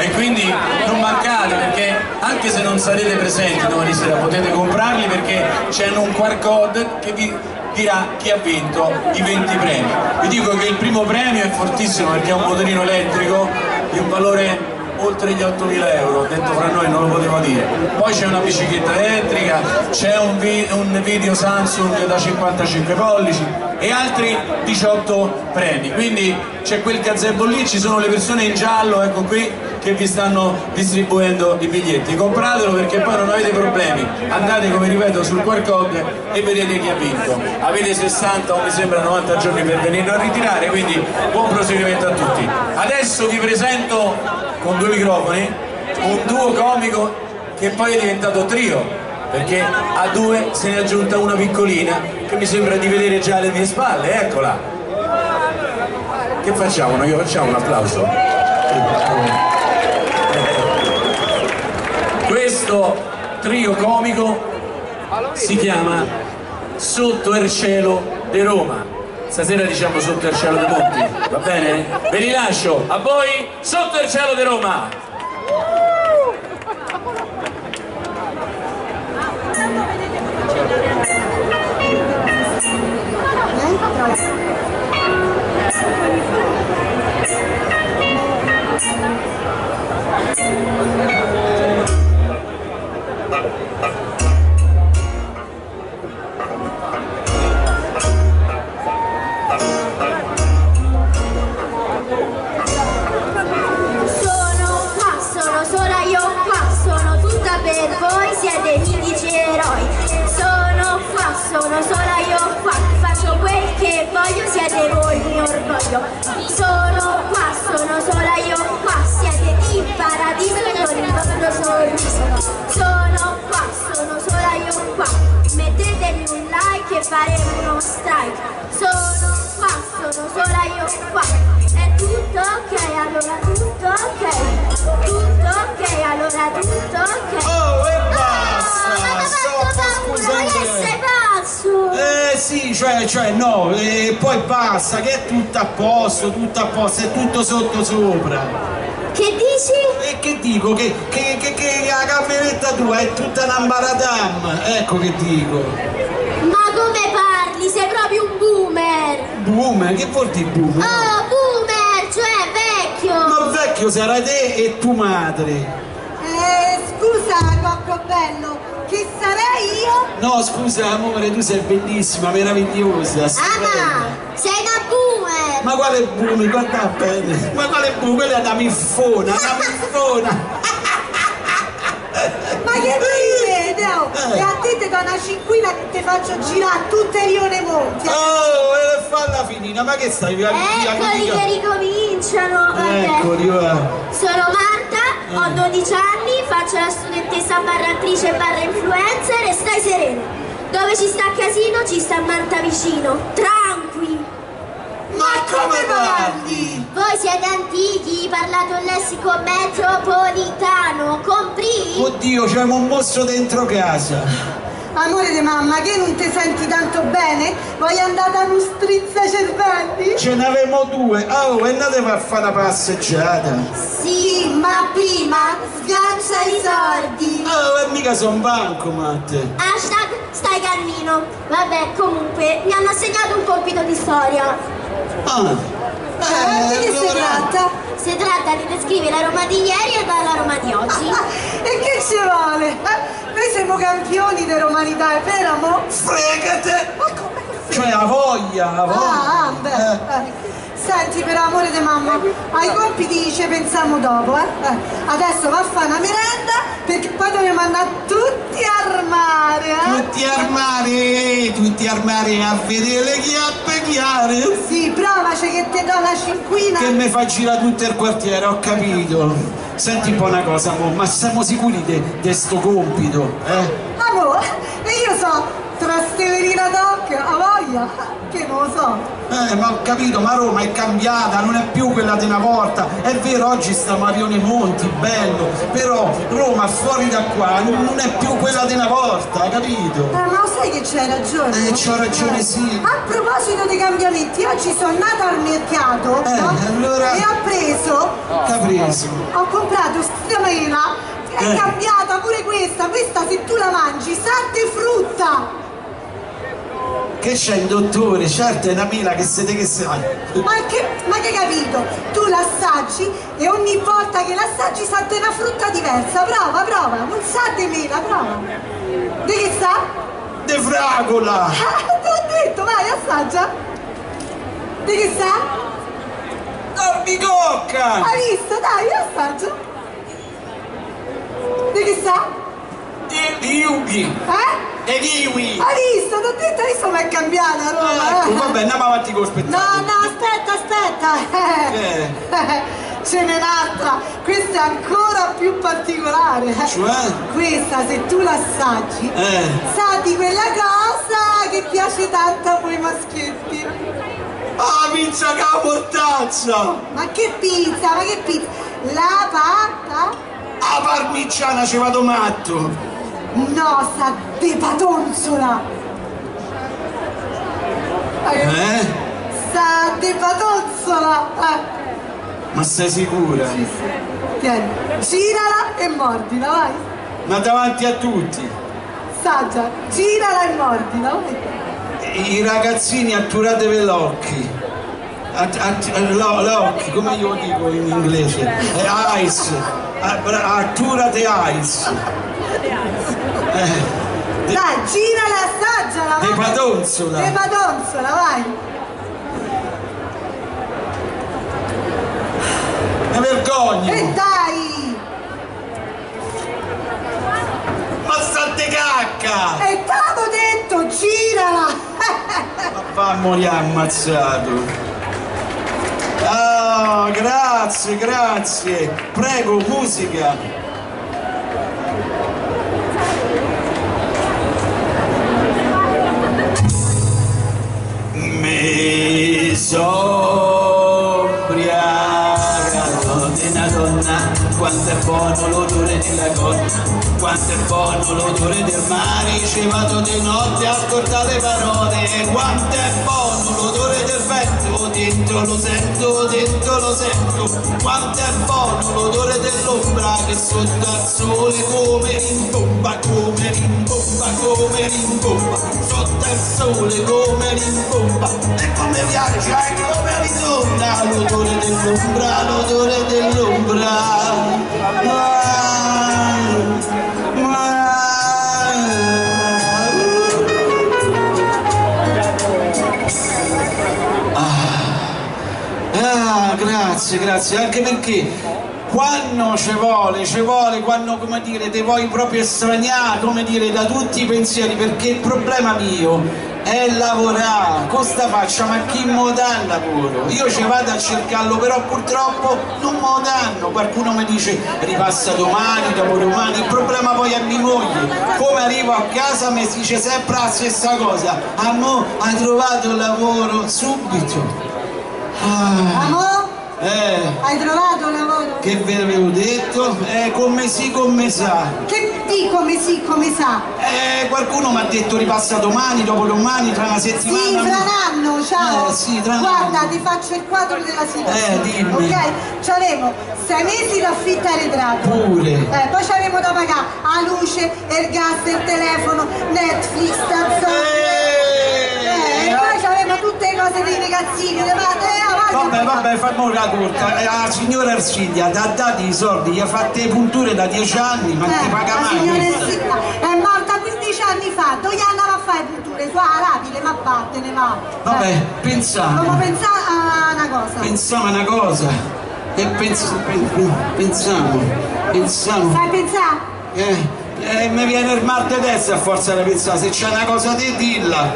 e quindi non mancate perché anche se non sarete presenti domani sera potete comprarli perché c'è un QR code che vi dirà chi ha vinto i 20 premi. Vi dico che il primo premio è fortissimo perché è un motorino elettrico di un valore oltre gli 8.000 euro, detto fra noi non lo potevo dire. Poi c'è una bicicletta elettrica, c'è un, vi un, video Samsung da 55 pollici e altri 18 premi. Quindi c'è quel gazebo lì, ci sono le persone in giallo, ecco qui, che vi stanno distribuendo i biglietti. Compratelo perché poi non avete problemi. Andate, come ripeto, sul QR code e vedete chi ha vinto. Avete 60 o mi sembra 90 giorni per venirlo a ritirare, quindi buon proseguimento a tutti. Adesso vi presento con due microfoni un duo comico che poi è diventato trio perché a due se ne è aggiunta una piccolina che mi sembra di vedere già alle mie spalle, eccola che facciamo? Noi facciamo un applauso? Questo trio comico si chiama Sotto il cielo di Roma. Stasera diciamo Sotto il cielo dei Monti va bene? ve li lascio. A voi Sotto il cielo di Roma. Sono Oh, e basta! Oh, Stop, scusate! pazzo! Eh sì, cioè, cioè no, e poi basta, che è tutto a posto, tutto a posto, è tutto sotto sopra. Che dici? E che dico? Che, che, che, che la camionetta tua è tutta una baradam, ecco che dico. Ma come parli? Sei proprio un boomer! Boomer? Che vuol dire boomer? Oh, boomer, cioè vecchio! Ma vecchio sarai te e tua madre. Scusa, Cocco Bello, chi sarei io? No, scusa amore, tu sei bellissima, meravigliosa. Ah, sei una boomer! Ma quale boomer? Guarda bene. Ma quale boomer? Quella è una miffona, una miffona. Ma che ti vede? Oh? Eh. E a te ti do una cinquina che ti faccio girare tutte Rione Monti. Oh, e falla finina, ma che stai? Eccoli che ricominciano! Vabbè. Eccoli, va. Sono Marta, ho 12 anni, faccio la studentessa barra attrice barra influencer e stai sereno. Dove ci sta casino ci sta Marta vicino. Tranqui! Ma come parli? Voi siete antichi, parlate un lessico metropolitano, compri? Oddio, c'è un mostro dentro casa. Amore di mamma, che non ti senti tanto bene? Vuoi andare a un strizza cervelli? Ce n'avevamo due. Oh, e andatemi a fare una passeggiata. Sì, ma prima sgancia i soldi. Oh, e mica son banco, Matte. Hashtag stai calmino. Vabbè, comunque, mi hanno assegnato un compito di storia. Ah. Eh, di che si allora- tratta? Si tratta di descrivere la Roma di ieri e la Roma di oggi. Ah, e che ci vuole? Eh, noi siamo campioni di romanità, è vero, mo? Fregate! Ma come? Cioè, a voglia, a voglia. Ah, beh, eh. Senti però amore di mamma, ai compiti ci pensiamo dopo, eh? Eh, Adesso va a fare una merenda perché poi dobbiamo andare tutti al mare, eh? Tutti armari, tutti armari a vedere le chiappe chiare. Sì, provaci che ti do la cinquina. Che mi fa girare tutto il quartiere, ho capito. Senti un po' una cosa, ma siamo sicuri di sto compito, eh? Amore, e io so tra Severina Doc, a voglia, che non lo so. Eh, ma ho capito, ma Roma è cambiata, non è più quella di una volta. È vero, oggi sta Marione Monti, bello, però Roma fuori da qua non è più quella di una volta, capito? Eh, ma lo sai che c'hai ragione? Eh, c'ho ragione, sì. A proposito dei cambiamenti, oggi sono nata al mercato Eh, no? allora- e ho preso, Caprese. ho comprato sta mela, è Eh. cambiata pure questa, questa se tu la mangi sa di frutta. Che c'è il dottore? Certo, è una mela che siete che sai. Ma che, ma che capito? Tu l'assaggi e ogni volta che l'assaggi sa di una frutta diversa. Prova, prova, non sa di mela, prova. Di che sa? De fragola! Ah, te l'ho detto, vai, assaggia. Di che sa? Albicocca! Hai visto? Dai, assaggia. Di che sa? Di Yugi! Eh? E kiwi! Hai visto? Ti ho detto, hai visto come è cambiata Roma? Ecco, eh? vabbè, andiamo avanti con lo No, spettacolo. no, aspetta, aspetta. Eh. Ce n'è un'altra. Questa è ancora più particolare. Cioè? Questa, se tu l'assaggi, Eh. sa di quella cosa che piace tanto a voi maschietti. Ah, pizza che la portazza! Ma che pizza, ma che pizza? La patta? A parmigiana ci vado matto! No, sa di patonzola. Eh? Sa di patonzola. Eh. Ma sei sicura? Tieni, girala e mordila, vai. Ma davanti a tutti! Assaggia, girala e mordila, vai. I ragazzini atturatevi l'occhi! At- at- lo- l'occhi, come io dico in inglese? Ice! Atturate ice! Dai, girala e assaggiala, De padonzola! De padonzola, vai. Mi vergogno! E dai! Ma state cacca! E t'avevo detto, girala! Ma va a morire ammazzato! Ah, grazie, grazie! Prego, musica! Di una donna quanto è buono l'odore della gonna quanto è buono l'odore del mare ci vado di notte a ascoltare le parole quanto è buono l'odore del vento dentro lo sento dentro lo sento quanto è buono l'odore dell'ombra che sotto al sole come rimbomba come rimbomba come rimbomba sotto al sole come rimbomba e come piace anche come ritorna l'odore dell'ombra l'odore dell'ombra. Ah, Ah, grazie, grazie, anche perché quando ci vuole, ci vuole, quando, come dire, te vuoi proprio estraniare, come dire, da tutti i pensieri, perché il problema mio è lavorare, con sta faccia, ma chi mo dà il lavoro? Io ci vado a cercarlo, però purtroppo non mo danno, qualcuno mi dice ripassa domani, dopodomani, il problema poi è mia moglie, come arrivo a casa mi si dice sempre la stessa cosa, mo hai trovato il lavoro subito. Ah, Amore, eh, hai trovato lavoro? che ve l'avevo detto? Eh, come sì, come sa. Che di come sì, come sa? Eh, qualcuno mi ha detto ripassa domani, dopodomani, tra una Sì, settimana. fra un anno, ciao! Eh, sì, tra Guarda, anno. ti faccio il quadro della situazione. Eh, dimmi. Ok? C'avevo sei mesi d'affitto arretrato. Pure. Eh, poi c'avevo da pagare la luce, il gas, il telefono, Netflix, Tanzania. Eh, c'avevo tutte le cose dei ragazzini, le matte, eh, avanti. Vabbè, vabbè, fammi la corta. Eh, La signora Ersilia ti ha dato i soldi, gli ha fatto le punture da dieci anni, ma ti Eh, paga la mai. signora questa? Ersilia è morta 15 anni fa, dove andava a fare punture? Su alla rapide, ma vattene, va. Vabbè, Eh. pensiamo. Come pensare a una cosa? Pensiamo a una cosa. E pens- pen- pensiamo, pensiamo. Sai pensare? Eh, eh, mi viene il mal di testa a forza di pensare, se c'è una cosa di dilla.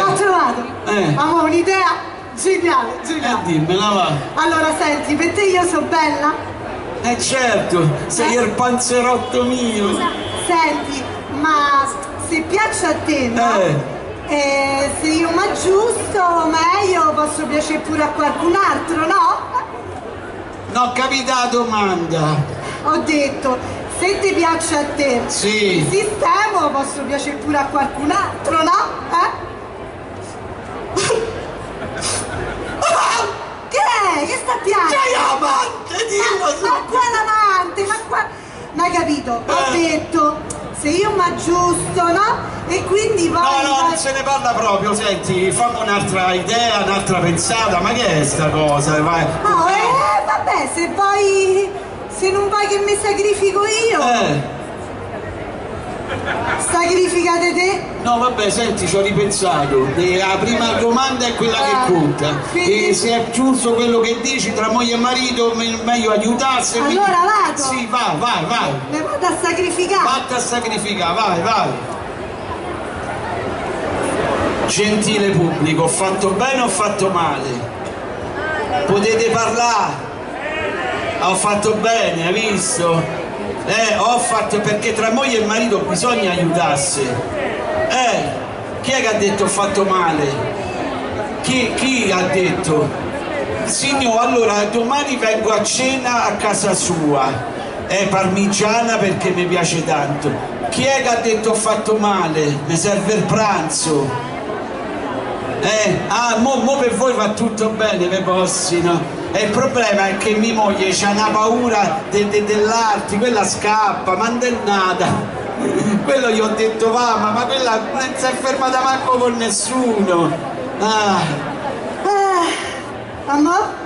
Ho Eh, trovato! Eh. Avevo un'idea geniale, eh, geniale! dimmela va. Allora senti, per te io so bella? Eh certo, sei il panzerotto mio. Senti, ma se piace a te, no? Eh. E se io mi aggiusto meglio posso piacere pure a qualcun altro, no? Non ho capito la domanda. Ho detto, se ti piace a te Sì. il sistema posso piacere pure a qualcun altro, no? Eh? che è? Che sta piangendo? C'hai amante, dillo Ma, ma qua l'amante, ma qua... Ma hai capito? Ho Eh. detto, se io mi aggiusto, no? E quindi poi... No, no, non vai- se ne parla proprio, senti, fammi un'altra idea, un'altra pensata, ma che è sta cosa? Vai. No, eh, vabbè, se poi... Se non vuoi che mi sacrifico io, Eh, sacrificate te. no vabbè, senti, ci ho ripensato. E la prima domanda è quella Eh, che conta. quindi- E se è giusto quello che dici tra moglie e marito, me- meglio aiutarsi. quindi- Allora vado. Sì, vai, vai, vai. Mi vado a sacrificare. Vatta a sacrificare, vai, vai. Gentile pubblico, ho fatto bene o ho fatto male? Potete parlare? Ho fatto bene, hai visto? Eh, ho fatto perché tra moglie e marito bisogna aiutarsi. Eh, chi è che ha detto ho fatto male? Chi, chi ha detto? Signor, allora domani vengo a cena a casa sua. È parmigiana perché mi piace tanto. Chi è che ha detto ho fatto male? Mi serve il pranzo. Eh, ah, mo, mo per voi va tutto bene, per possi, no? E il problema è che mia moglie c'ha una paura de, de, dell'altro, quella scappa, mandennata. Quello gli ho detto va, ma, quella non si è fermata manco con nessuno. Ah, Eh, amore?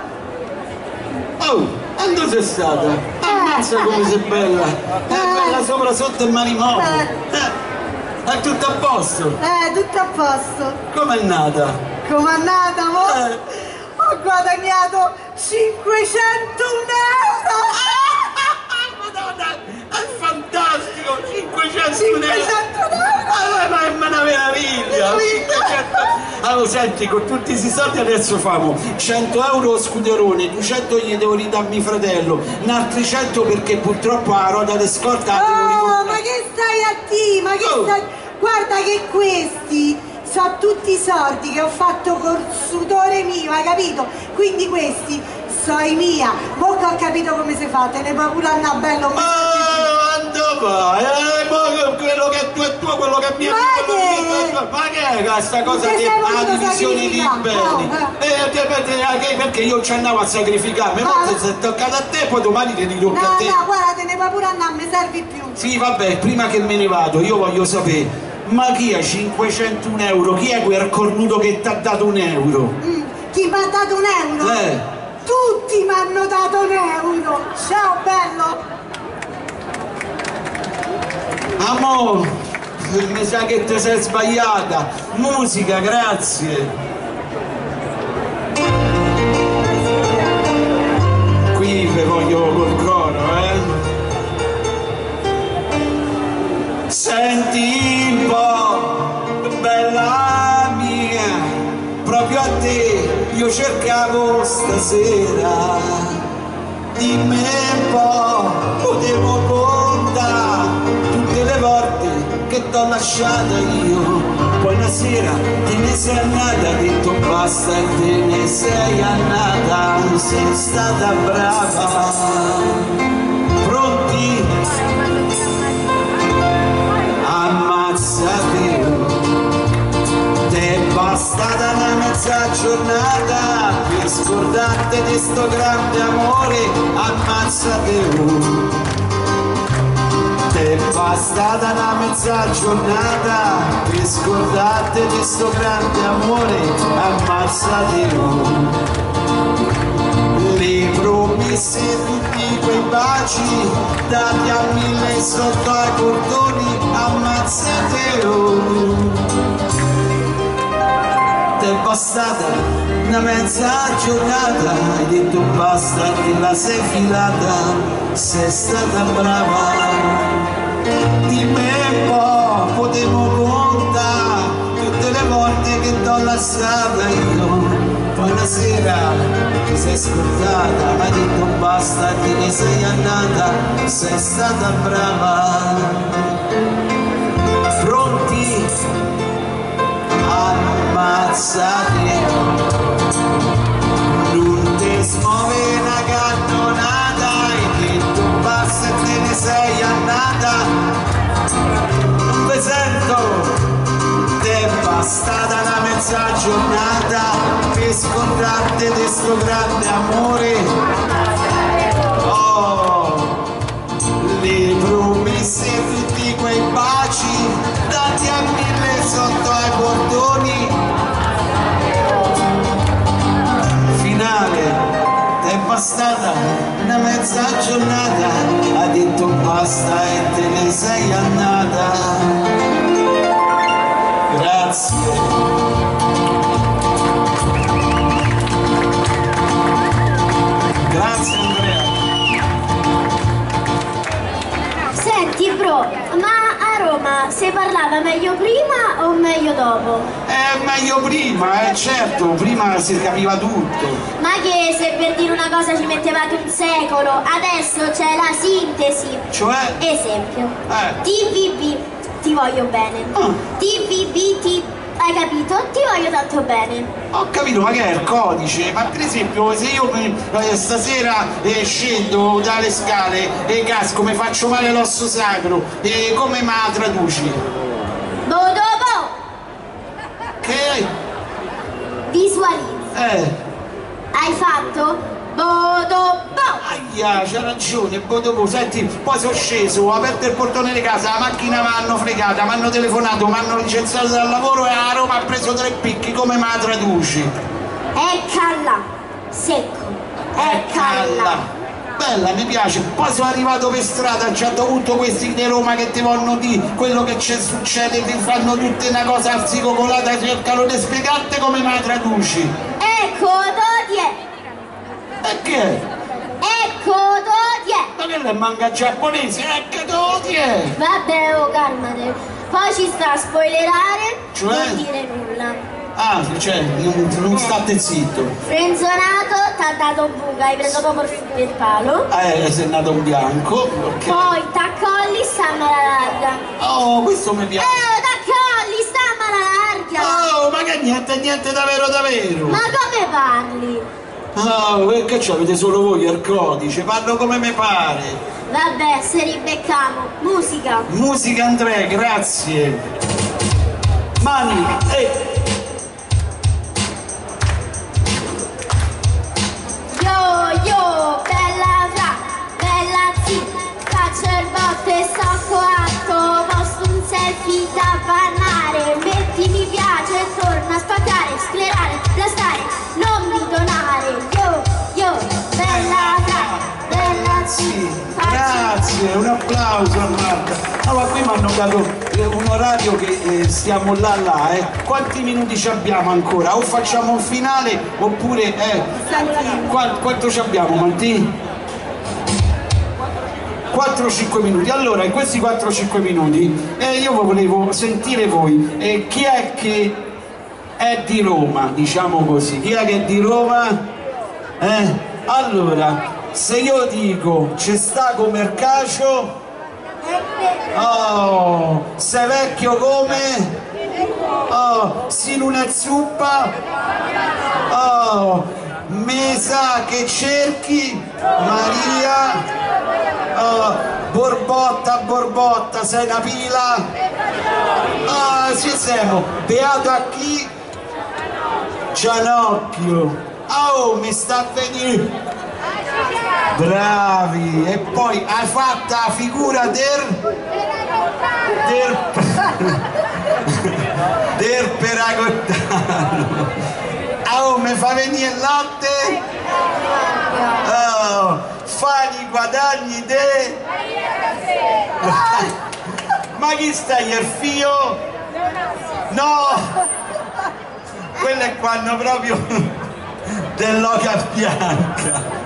oh, quando sei stata? Ammazza come sei bella! È bella sopra sotto il matrimonio! Eh, è tutto a posto! Eh, tutto a posto. Com'è nata? Com'è andata, amore? Eh. Ho guadagnato 501 euro! Madonna, è fantastico! 500 500 euro! Ah, ma è una meraviglia! 500 Allora senti, con tutti questi soldi adesso famo 100 euro scuderone, 200 gli devo ridare a mio fratello, un altri 100 perché purtroppo la roda di scorta Oh, ma che stai a ti? Ma che Oh. stai... Guarda che questi sono tutti i soldi che ho fatto col sudore mio, hai capito? Quindi questi sono i mia. Mo che ho capito come si fa, te ne puoi pure andare bello. Ma quando vai? Eh, quello che è tuo è tuo, quello che è mio Ma. Ma che è questa cosa Che di sei la divisione di beni? Oh, Eh, te- te- anche perché io ci andavo a sacrificarmi, ma Ah. se se è toccato a te, poi domani te li tocca a No, te. no, guarda, te ne puoi pure andare, mi servi più. Sì, vabbè, prima che me ne vado, io voglio sapere, ma chi ha 501 euro? Chi è quel cornuto che ti ha dato un euro? Mm, Chi mi ha dato un euro? Eh. Tutti mi hanno dato un euro. Ciao, bello. Amo, mi sa che ti sei sbagliata. Musica, grazie. Cercavo stasera. Dimmi un po', potevo contare tutte le volte che t'ho lasciata io. Poi una sera te ne sei andata, detto basta e te ne sei andata, sei stata brava. Pronti? Ammazzate Te è bastata una mezza giornata per scordarti di sto grande amore, ammazzate Te è bastata una mezza giornata per scordarti di sto grande amore, ammazzate le promesse tutti quei baci dati a mille sotto ai cordoni ammazzate T'è bastata una mezza giornata hai detto basta te la sei filata sei stata brava. Dimmi un po', potevo contare tutte le volte che t'ho lasciata io. Poi una sera ti sei scordata hai detto basta te ne sei andata sei stata brava. Pronti? Ammazzati è bastata una mezza giornata per scontrarti di sto grande amore. Oh le promesse tutti quei baci dati a mille sotto ai portoni finale è bastata una mezza giornata. Ha detto basta e te ne sei andata grazie grazie Andrea Senti bro, ma a Roma si parlava meglio prima o meglio dopo? è meglio prima eh certo prima si capiva tutto Ma che se per dire una cosa ci mettevate un secolo, adesso c'è la sintesi. cioè Esempio, Eh. TVB, ti voglio bene. Ah. TVB, ti... hai capito? Ti voglio tanto bene. Ho capito, ma che è il codice? Ma per esempio se io eh, stasera eh, scendo dalle scale e casco, mi faccio male l'osso sacro, e come me la traduci? Dopo, Che? visualizza. Eh, Hai fatto? Dopo. Aia, c'ha ragione, boh dopo, senti, poi sono sceso, ho aperto il portone di casa, la macchina mi hanno fregata, mi hanno telefonato, mi hanno licenziato dal lavoro e a Roma ha preso tre picchi, come me la traduci? Eccola, secco. Eccola. Bella, mi piace. Poi sono arrivato per strada, a un certo punto questi di Roma che ti vogliono dire quello che c'è succede, ti fanno tutte una cosa arsicocolata, cercano di spiegarti come me la traduci. Ecco, dodie. E che è? Ecco, dodie. Ma che le manca giapponese? E che doti è? Vabbè, oh, calmate. Poi ci sta a spoilerare, Cioè? non dire nulla. Ah, cioè, non, non state zitto. Frenzonato, t'ha dato buca, hai preso proprio il palo. Eh, sei nato un bianco. ok. Poi t'accolli, stamma la larga. Oh, questo mi piace. Eh, t'accolli, stamma la larga. Oh, ma che niente, niente davvero davvero. Ma come parli? Ah, perché ci avete solo voi il codice? Parlo come mi pare. Vabbè, se ribeccamo. Musica. Musica Andrea, grazie. Mani, eh. Yo, yo, bella fra, bella zi. Faccio il botto e sto coatto. Dato eh, un orario che eh, stiamo là là, eh. Quanti minuti ci abbiamo ancora? O facciamo un finale oppure eh, qua- quanto ci abbiamo Martì? 4-5 minuti. Allora, in questi 4-5 minuti eh, io volevo sentire voi. Eh, chi è che è di Roma, diciamo così? Chi è che è di Roma? Eh? Allora, se io dico c'è sta come il cacio, oh, sei vecchio come? Oh, sin una zuppa? Oh, mi sa che cerchi Maria? Oh, borbotta, borbotta, sei una pila? Ah, ci siamo. Beato a chi? Gianocchio. Oh, mi sta a venire. Bravi. E poi hai fatto la figura del... del... del peragottano. Oh, mi fa venire il latte? Oh, fai i guadagni de... Ma chi stai il fio? No! Quello è quando proprio dell'oca bianca.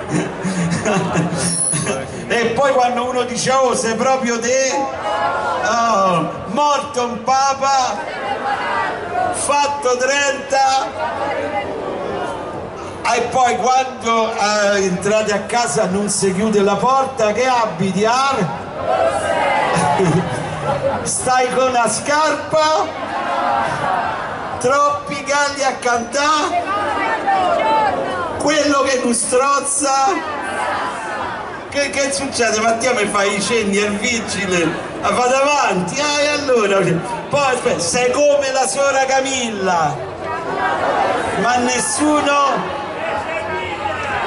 E poi quando uno dice oh sei proprio te? Oh, morto un papa fatto 30 e poi quando eh, entrate a casa non si chiude la porta che abiti Ar? stai con la scarpa? Troppi galli a cantare quello che non strozza che, che succede? Mattia mi fa i cenni al vigile vado avanti. Ah, e allora? Poi aspetta, sei come la sora Camilla. Ma nessuno.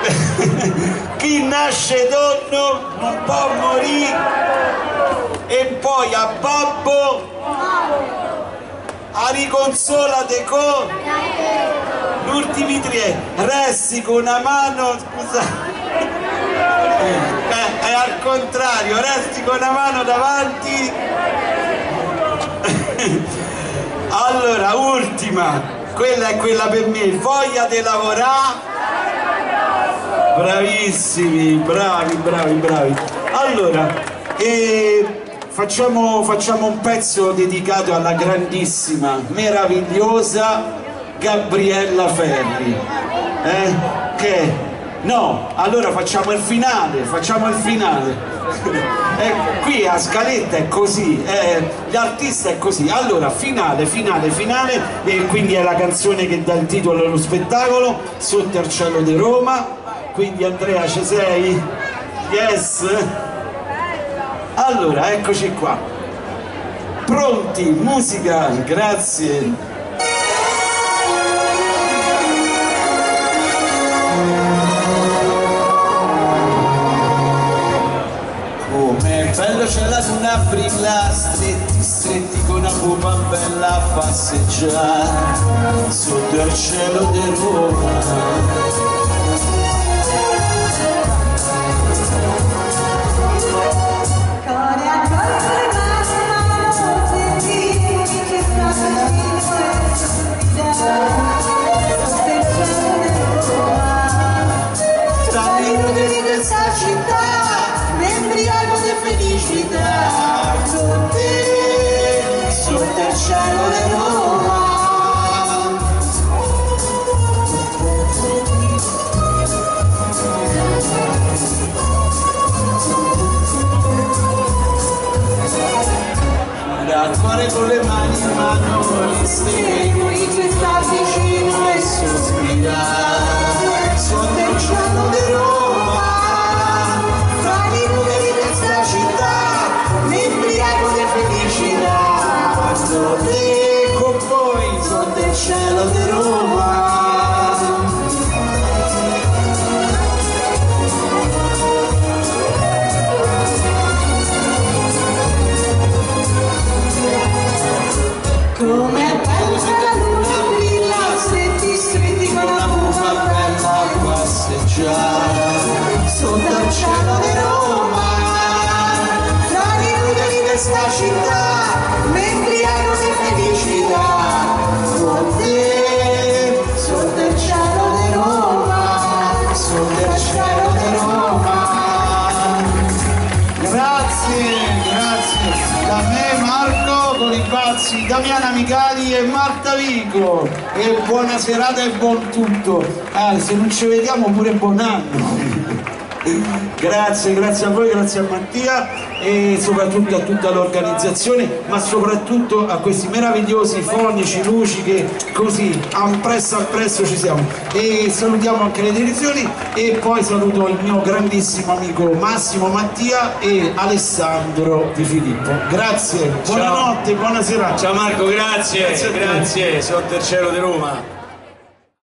Chi nasce donno non può morire. E poi a babbo. A riconsolate con. L'ultimi tre. Resti con una mano scusa è al contrario resti con una mano davanti allora ultima quella è quella per me voglia di lavorare bravissimi bravi bravi bravi allora eh, facciamo, facciamo un pezzo dedicato alla grandissima meravigliosa Gabriella Ferri eh? che no allora facciamo il finale facciamo il finale. Eh, qui a scaletta è così eh, gli artisti è così. Allora finale finale finale e quindi è la canzone che dà il titolo allo spettacolo sotto il cielo di Roma. Quindi Andrea ci sei? yes? allora eccoci qua. Pronti musica grazie la luna brilla stretti stretti con una pupa bella a passeggiare sotto il cielo di Roma con le mani in mano in Damiana Micali e Marta Vico. E buona serata e buon tutto. Ah, se non ci vediamo pure buon anno. Grazie, grazie a voi, grazie a Mattia e soprattutto a tutta l'organizzazione ma soprattutto a questi meravigliosi fonici, luci che così appresso appresso ci siamo. E salutiamo anche le direzioni e poi saluto il mio grandissimo amico Massimo Mattia e Alessandro Di Filippo. Grazie, buonanotte, buona serata. Ciao Marco, grazie, grazie, grazie sotto il cielo di Roma